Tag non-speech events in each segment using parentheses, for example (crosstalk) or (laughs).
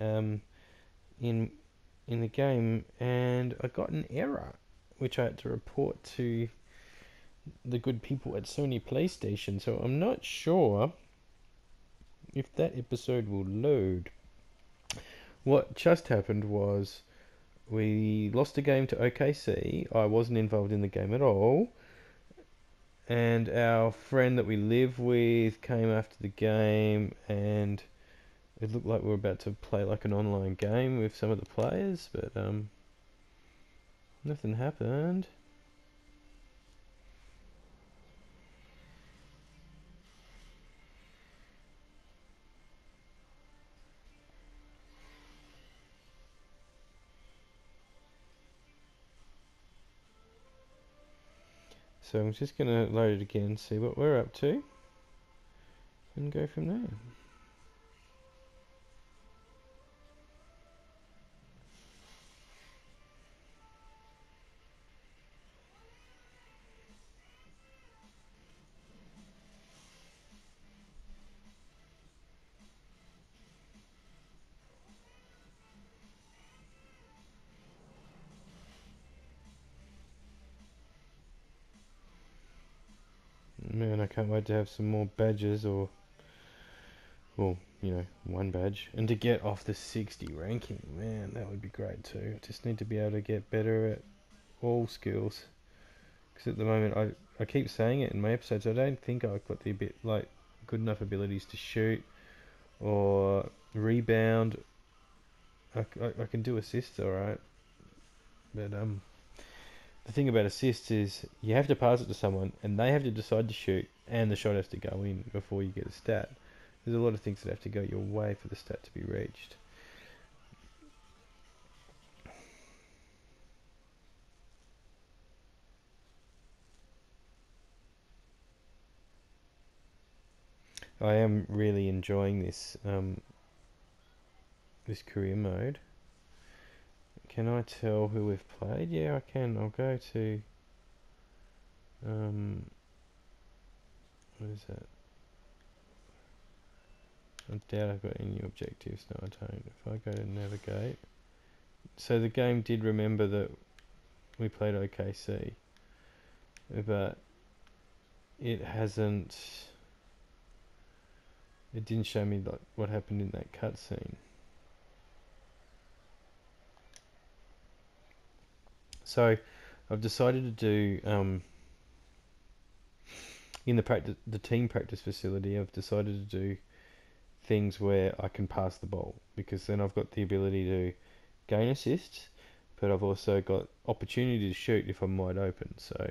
in um, in in the game, and I got an error, which I had to report to the good people at Sony PlayStation. So I'm not sure if that episode will load. What just happened was we lost a game to OKC. I wasn't involved in the game at all. And our friend that we live with came after the game and it looked like we were about to play like an online game with some of the players, but um, nothing happened. So I'm just going to load it again, see what we're up to, and go from there. Can't wait to have some more badges or, well, you know, one badge. And to get off the 60 ranking, man, that would be great too. Just need to be able to get better at all skills. Because at the moment, I, I keep saying it in my episodes, I don't think I've got the bit, like, good enough abilities to shoot or rebound. I, I, I can do assists alright. But, um, the thing about assists is you have to pass it to someone and they have to decide to shoot and the shot has to go in before you get a stat. There's a lot of things that have to go your way for the stat to be reached. I am really enjoying this um, this career mode. Can I tell who we've played? Yeah, I can. I'll go to... Um, what is that? I doubt I've got any objectives. No, I don't. If I go to navigate... So the game did remember that we played OKC. But it hasn't... It didn't show me like what happened in that cutscene. So I've decided to do um, in the practice, the team practice facility. I've decided to do things where I can pass the ball because then I've got the ability to gain assists, but I've also got opportunity to shoot if I'm wide open. So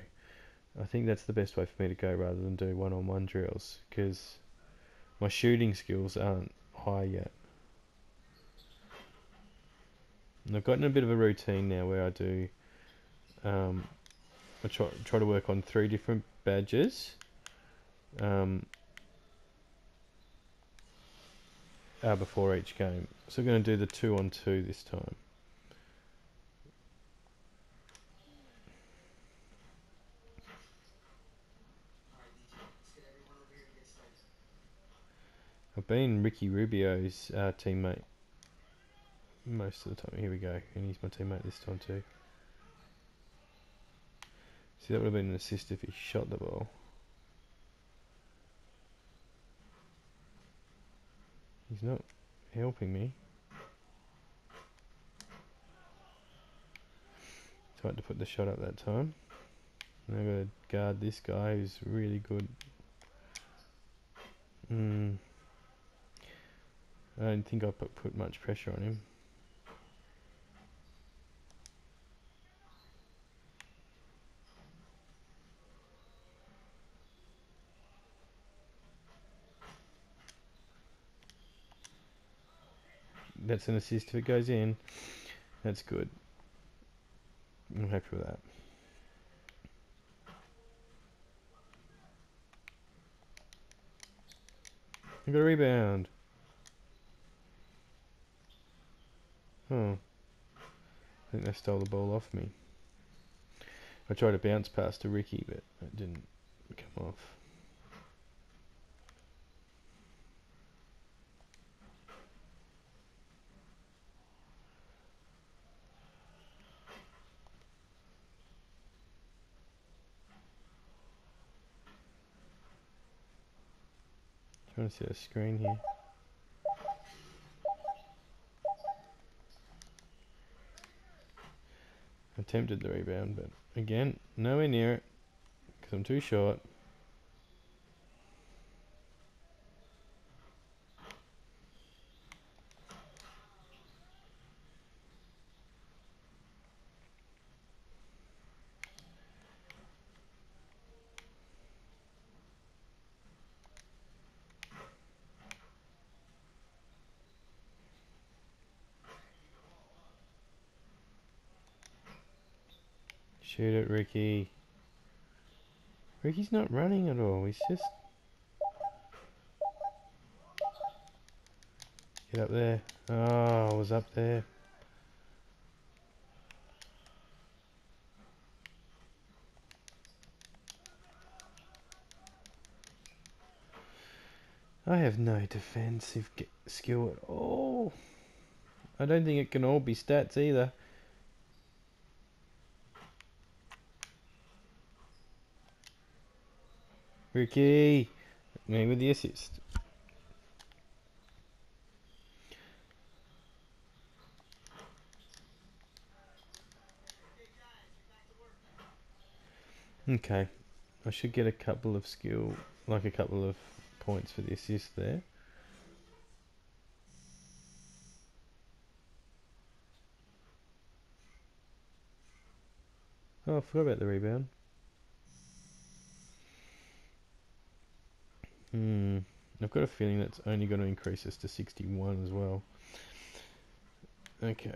I think that's the best way for me to go rather than do one-on-one drills because my shooting skills aren't high yet. And I've gotten a bit of a routine now where I do um, I try, try to work on three different badges. Um, before each game. So we're going to do the two on two this time. I've been Ricky Rubio's uh, teammate most of the time. Here we go, and he's my teammate this time too. See, that would have been an assist if he shot the ball. He's not helping me. Tried to put the shot up that time. Now I've got to guard this guy who's really good. Mm. I don't think I put, put much pressure on him. That's an assist if it goes in. That's good. I'm happy with that. I got a rebound. Oh. I think they stole the ball off me. I tried to bounce past to Ricky, but it didn't come off. To see a screen here. Attempted the rebound, but again, nowhere near it because I'm too short. Shoot it, Ricky. Ricky's not running at all. He's just... Get up there. Oh, I was up there. I have no defensive skill at all. I don't think it can all be stats either. Ricky, me with the assist. Okay, I should get a couple of skill, like a couple of points for the assist there. Oh, I forgot about the rebound. Hmm. I've got a feeling that's only going to increase us to 61 as well. Okay.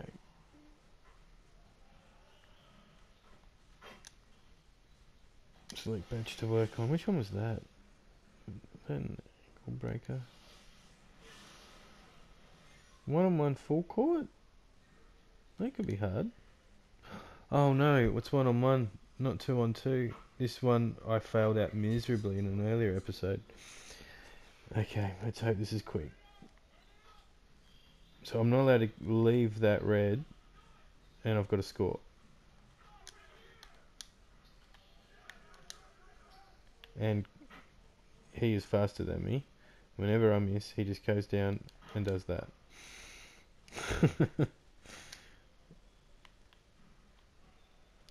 Select bench to work on. Which one was that? an ankle breaker? One on one full court? That could be hard. Oh no, what's one on one? Not two on two. This one I failed out miserably in an earlier episode. Okay, let's hope this is quick. So I'm not allowed to leave that red, and I've got to score. And he is faster than me. Whenever I miss, he just goes down and does that. (laughs)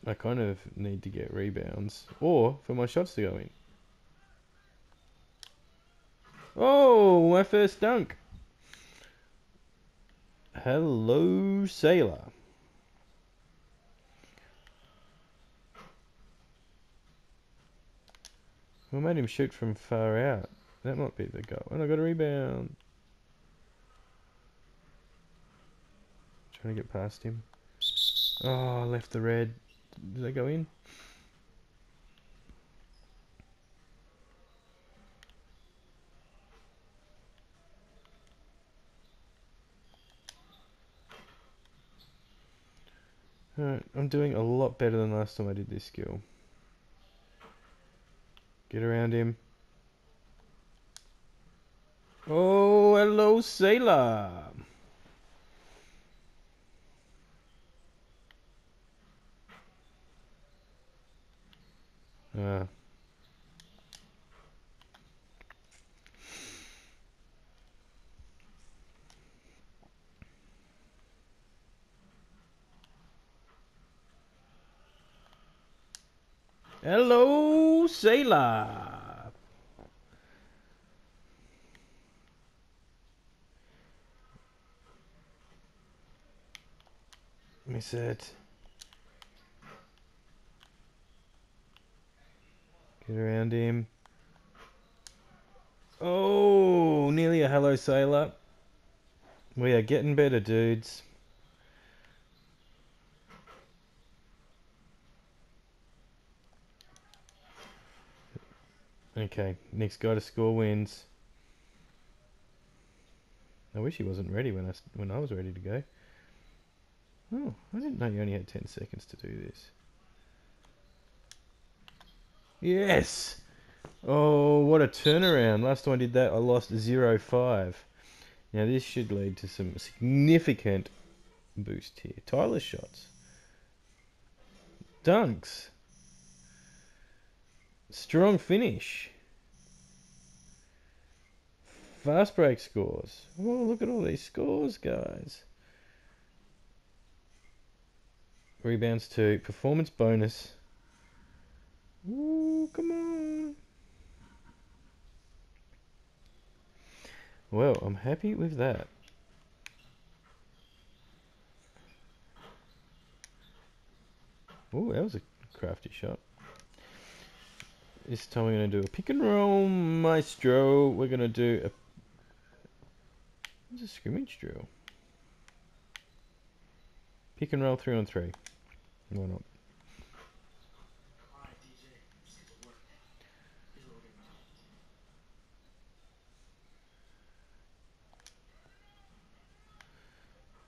I kind of need to get rebounds, or for my shots to go in. Oh, my first dunk. Hello, sailor. We made him shoot from far out. That might be the goal. And I got a rebound. Trying to get past him. Oh, I left the red. Did that go in? Alright, I'm doing a lot better than last time I did this skill. Get around him. Oh, hello, sailor. Hello, sailor. Miss it. Get around him. Oh, nearly a hello sailor. We are getting better, dudes. Okay, next guy to score wins. I wish he wasn't ready when I, when I was ready to go. Oh, I didn't know you only had 10 seconds to do this. Yes! Oh, what a turnaround. Last time I did that, I lost 0-5. Now this should lead to some significant boost here. Tyler shots. Dunks. Strong finish. fast break scores. Oh, look at all these scores, guys. Rebounds two. Performance bonus. Ooh, come on. Well, I'm happy with that. Oh, that was a crafty shot. This time we're going to do a pick and roll maestro. We're going to do a... A scrimmage drill? Pick and roll three on three. Why not?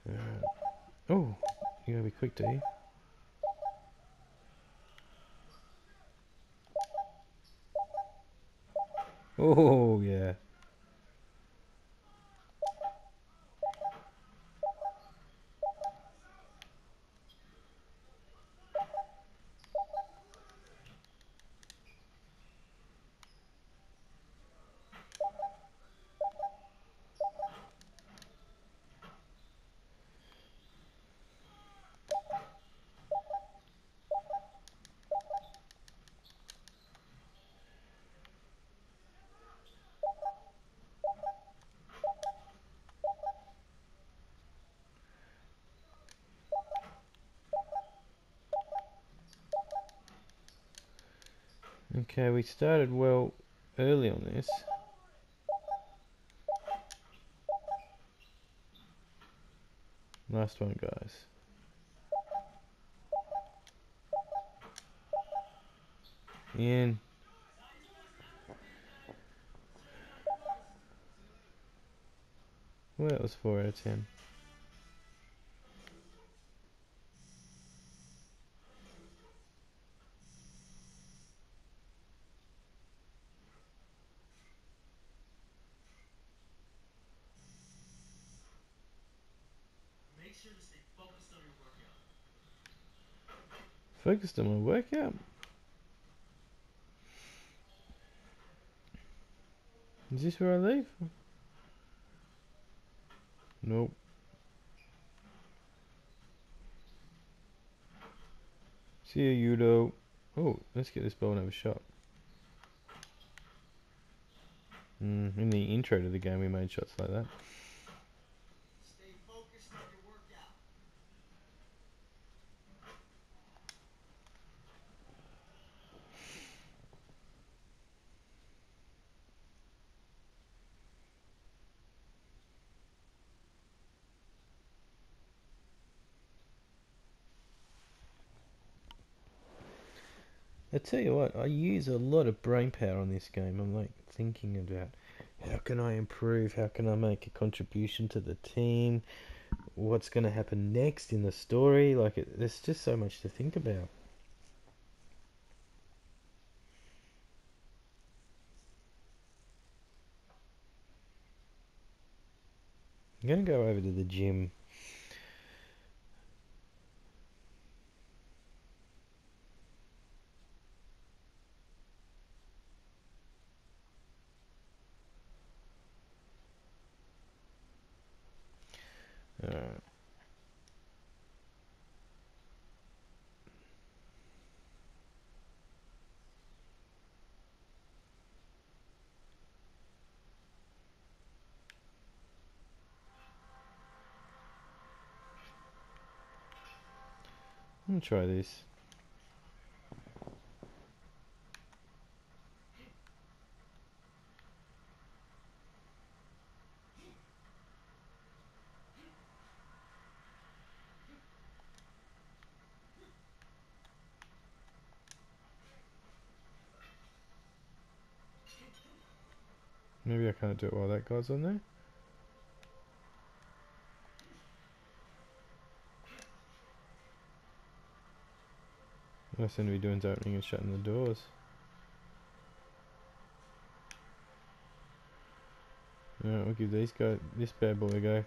Uh, oh, you gotta be quick, do you? Oh, yeah. Okay, we started well early on this. Last one, guys. In. Well, that was 4 out of 10. Focused on my workout. Is this where I leave? Nope. See you, Udoh. Oh, let's get this ball and have a shot. Mm, in the intro to the game, we made shots like that. I tell you what, I use a lot of brain power on this game. I'm like thinking about how can I improve, how can I make a contribution to the team, what's going to happen next in the story. Like, it, there's just so much to think about. I'm going to go over to the gym Let me try this. Do it while that guy's on there. I seem to be doing is opening and shutting the doors. Alright, we'll give these guys this bad boy a go.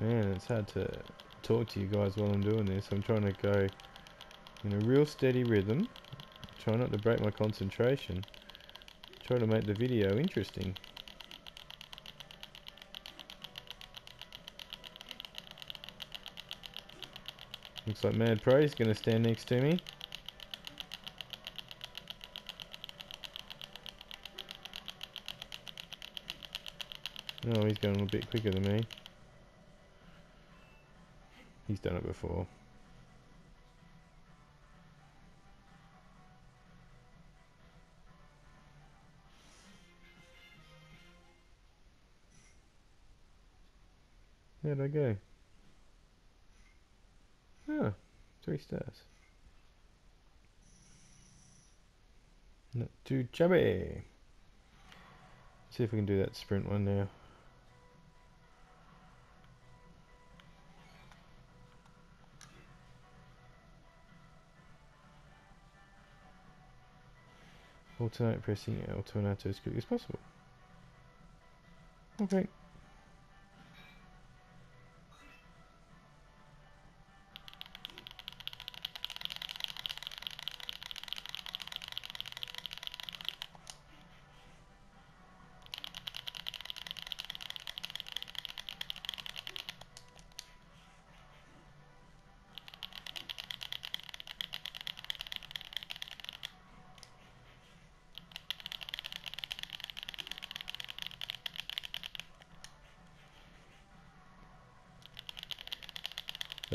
Man, it's hard to talk to you guys while I'm doing this. I'm trying to go in a real steady rhythm. Try not to break my concentration. Try to make the video interesting. Looks like Mad Pro is going to stand next to me. Oh, he's going a bit quicker than me. He's done it before. Where'd I go? Oh, three stars. Not too chubby. See if we can do that sprint one now. Alternate pressing L to an as quickly as possible. Oh, okay.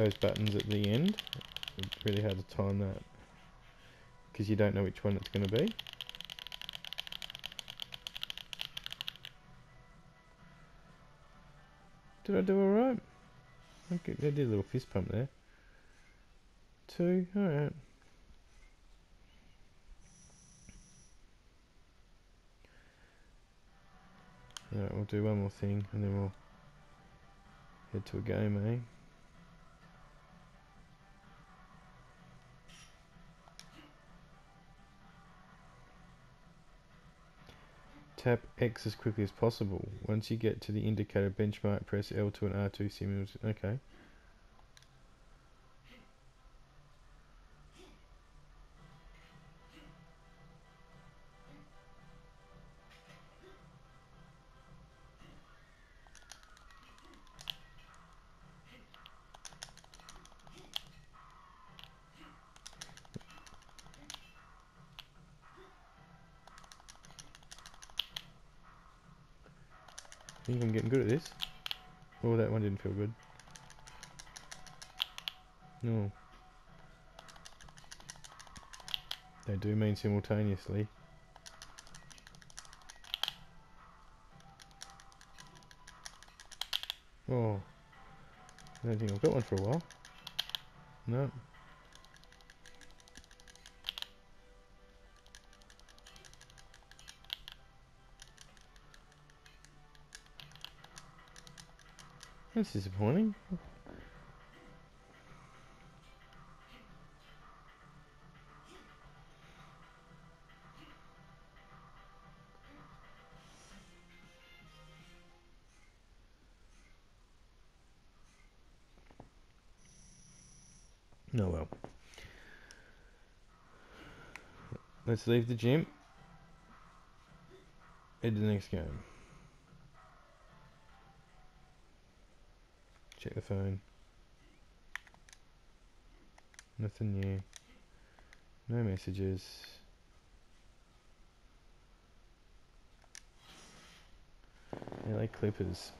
Those buttons at the end. It's really hard to time that because you don't know which one it's going to be. Did I do alright? Okay, I did a little fist pump there. Two, alright. Alright, we'll do one more thing and then we'll head to a game, eh? Tap X as quickly as possible. Once you get to the indicator benchmark, press L2 and R2 simultaneously. Okay. Mean simultaneously. Oh. I don't think I've got one for a while. No. That's disappointing. Let's leave the gym. Head the next game. Check the phone. Nothing new. No messages. LA Clippers.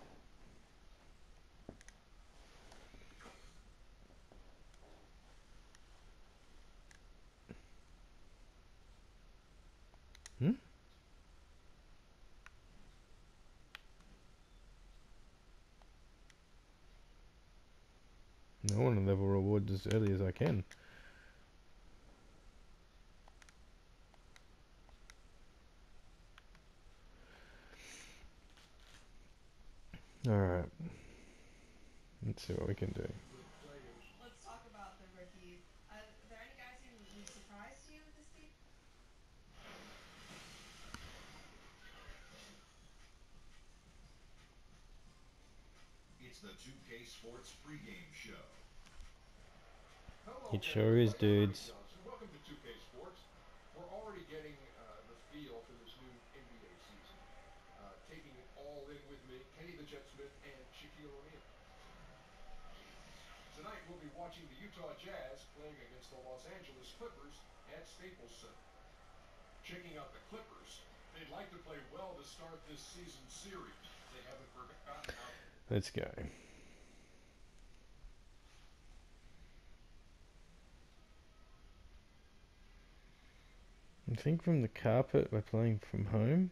Hmm? I want to level rewards as early as I can. Alright. Let's see what we can do. Let's talk about the rookies. Uh, are there any guys who, who surprised you this week? It's It's the 2K Sports pregame show. It sure is, dudes. Welcome to 2K Sports. We're already getting the feel for this new NBA season. Taking it all in with me, Kenny the and. Tonight we'll be watching the Utah Jazz playing against the Los Angeles Clippers at Staples Center. Checking out the Clippers, they'd like to play well to start this season series. Let's go. I think from the carpet we're playing from home.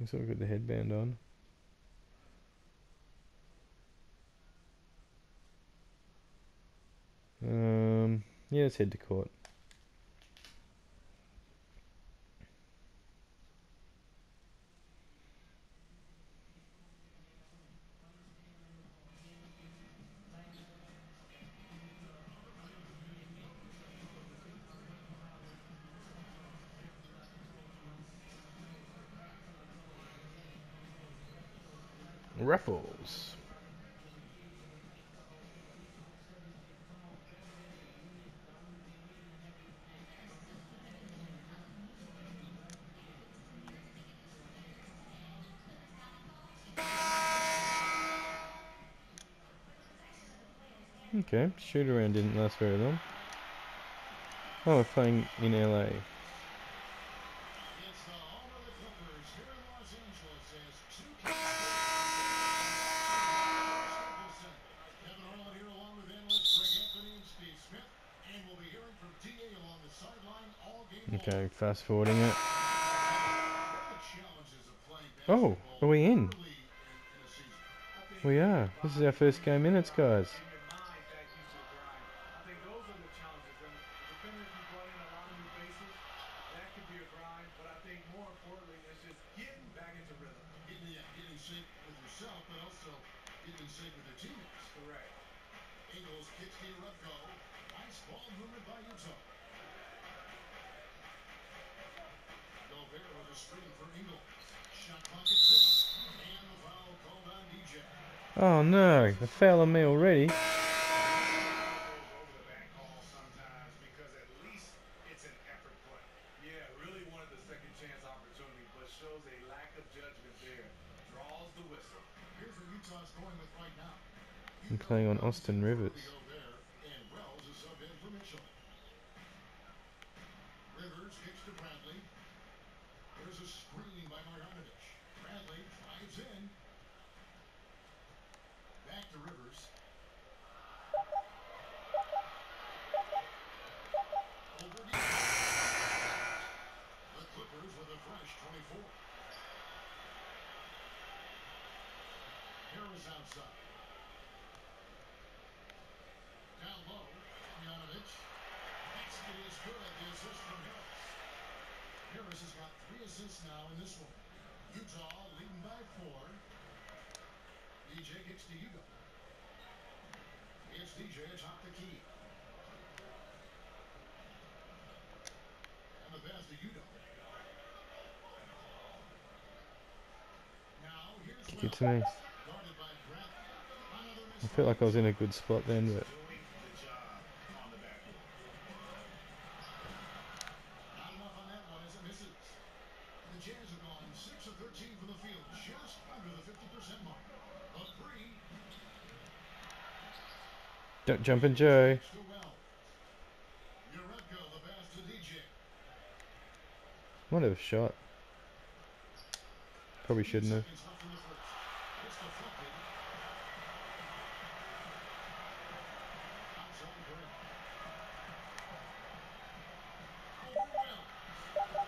Looks like we've got the headband on. Um, yeah, let's head to court. Ruffles. Okay, shoot around didn't last very long. Oh, we're playing in LA. It's the home of the Clippers here in Los Angeles as 2K Kevin Harlan here along with analyst Greg Anthony and Steve Smith. And we'll be hearing from DA along the sideline all game long. Okay, fast forwarding it. Oh, are we in? We are. This is our first game minutes, guys. in your mind Here's what Utah's going with right now. I'm playing on Austin Rivers. Gobert, and Wells is subbed in for Mitchell. Rivers kicks to Bradley. There's a screen by Marjanovic. Bradley drives in. Back to Rivers. Over to The Clippers with a fresh 24. Harris outside. Down low, Marjanovic. Basket is good. The assist from Harris. Harris has got three assists now in this one. Utah leading by four. DJ kicks to Udoh. It's DJ atop the key. And the pass to Udoh. It to me. I felt like I was in a good spot then, but Doing the job on the backboard. Not shouldn't that one as it misses. The Jazz have gone 6 of 13 from the field, just under the 50% mark. A three don't jump in Joe. to Wells. Uretka, the pass to DJ. Might have a shot. Probably shouldn't have. Seconds left in the first. It's deflected. Outside Green. Over Wells.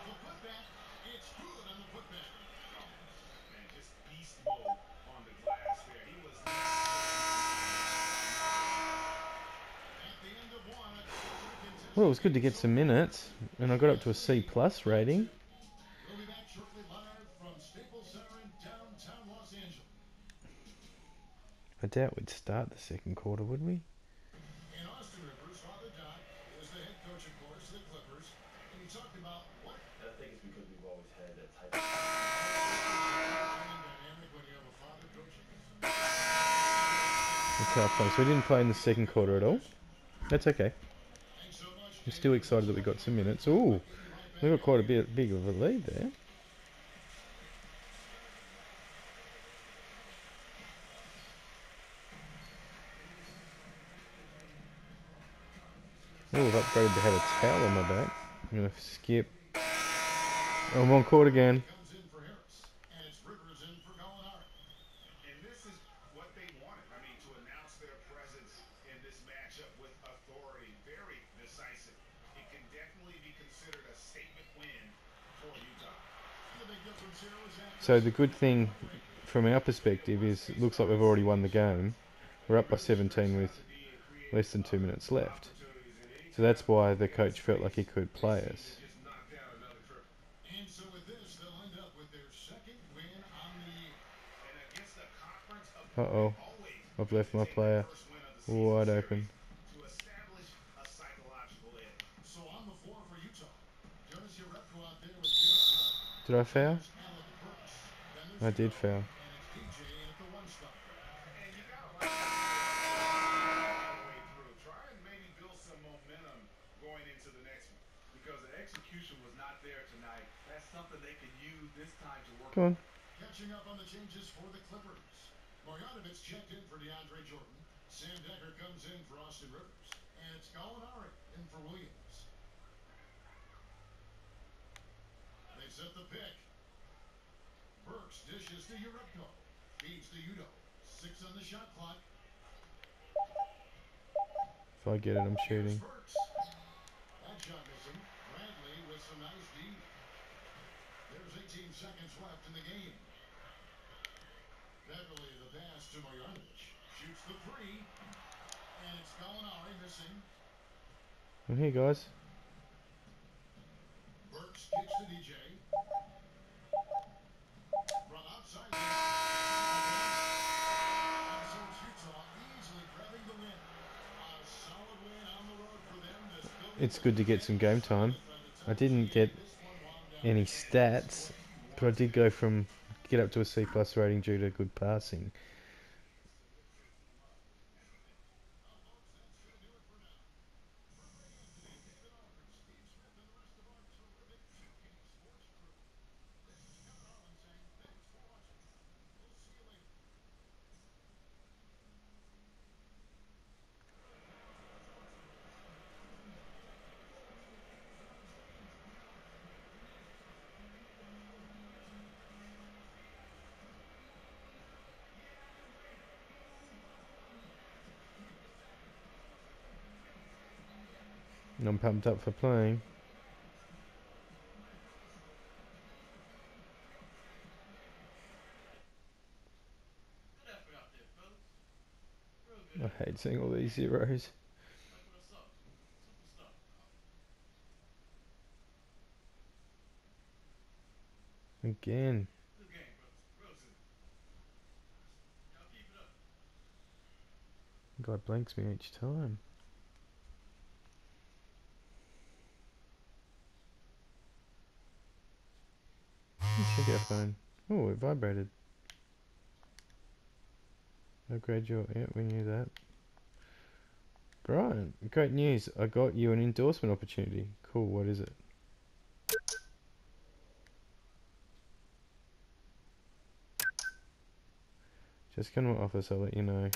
The putback. It's good on the putback. Man, just beast mode on the glass there. He was At the end of one, a contested Well, it good to get some minutes, and I got up to a C plus rating. I doubt we'd start the second quarter, would we? That's play. So we didn't play in the second quarter at all. That's okay. I'm still excited that we got some minutes. Ooh, we got quite a bit big of a lead there. Oh, I've upgraded to have a towel on my back. I'm gonna skip. Oh, I'm on court again. Comes in for Harris, and it's Rivers in for Gallinari. And this is what they wanted. I mean, to announce their presence in this matchup with authority, very decisive. It can definitely be considered a statement win for Utah. The big difference here is that So the good thing from our perspective is it looks like we've already won the game. We're up by 17 with less than two minutes left. So that's why the coach felt like he could play us. Uh oh, I've left my player wide open. Did I foul? There's Alec Burks. Then there's I did work Come on. Catching up on the changes for the Clippers. Marjanovic checked in for DeAndre Jordan. Sam Dekker comes in for Austin Rivers. And it's Gallinari in for Williams. They set the pick. Burks dishes to. Feeds to Udoh. Six on the shot clock. If I get it, I'm Here's shooting. Burks. That shot missing. Bradley with some nice D. There's 18 seconds left in the game. Beverley the pass to Marjanovic. Shoots the three. And it's Gallinari missing. I'm here, guys. Burks kicks to DJ. It's good to get some game time. I didn't get any stats, but I did go from get up to a C plus rating due to good passing. And I'm pumped up for playing. I hate seeing all these zeros. Again. Up. Guy blanks me each time. Check phone. Oh, it vibrated. Upgrade your. Yeah, we knew that. Brian, great news. I got you an endorsement opportunity. Cool, what is it? Just come to my office, I'll let you know. On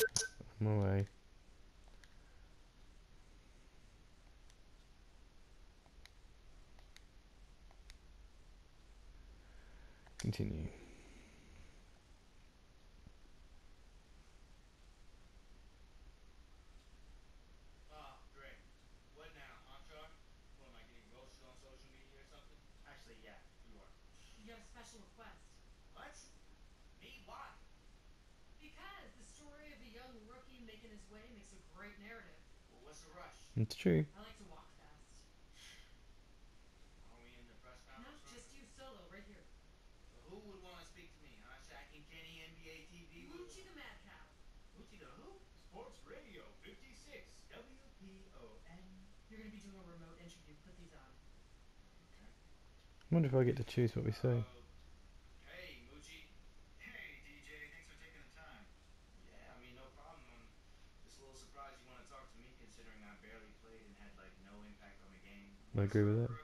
my way. Continue. Ah, great. What now, huh, Char? What am I getting roasted on social media or something? Actually, yeah, you are. You have a special request. What? Me? Why? Because the story of a young rookie making his way makes a great narrative. Well, what's the rush? It's true. I like You're going to be doing a remote interview. Put these on. I wonder if I get to choose what we say. DJ. Thanks for taking the time. i'm just a little surprised you want to talk to me considering I barely played and had, no impact on the game. I agree with that.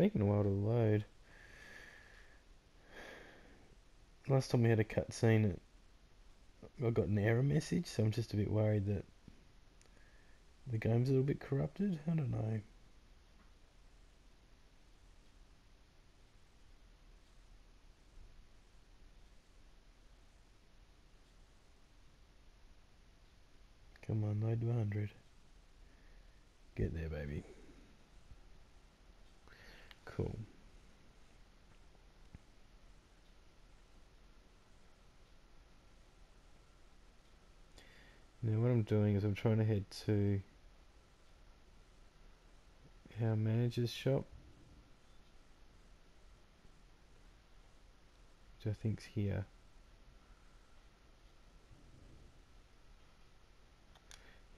taken a while to load. Last time we had a cutscene, I got an error message, so I'm just a bit worried that the game's a little bit corrupted. I don't know. Come on, load to 100. Get there, baby. Cool. Now what I'm doing is I'm trying to head to our manager's shop which I think's here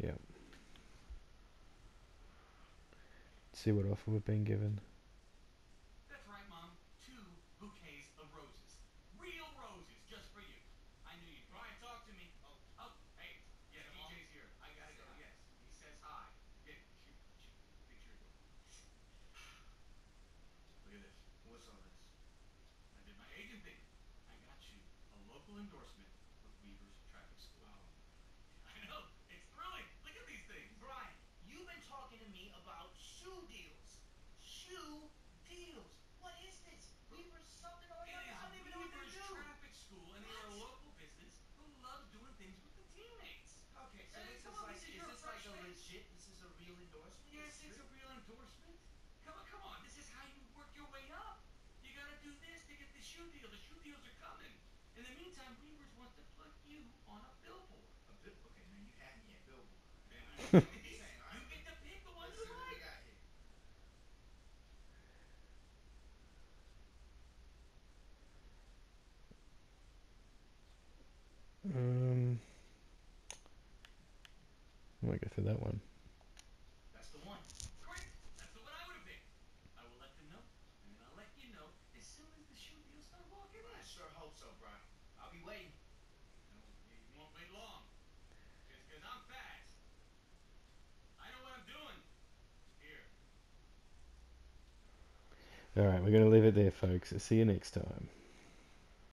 Yeah. see what offer we've been given shoe deal. The shoe deals are coming. In the meantime, Weavers wants to put you on a billboard. A bill, okay, now you me billboard. (laughs) Um, go through that one. All right, we're going to leave it there, folks. See you next time.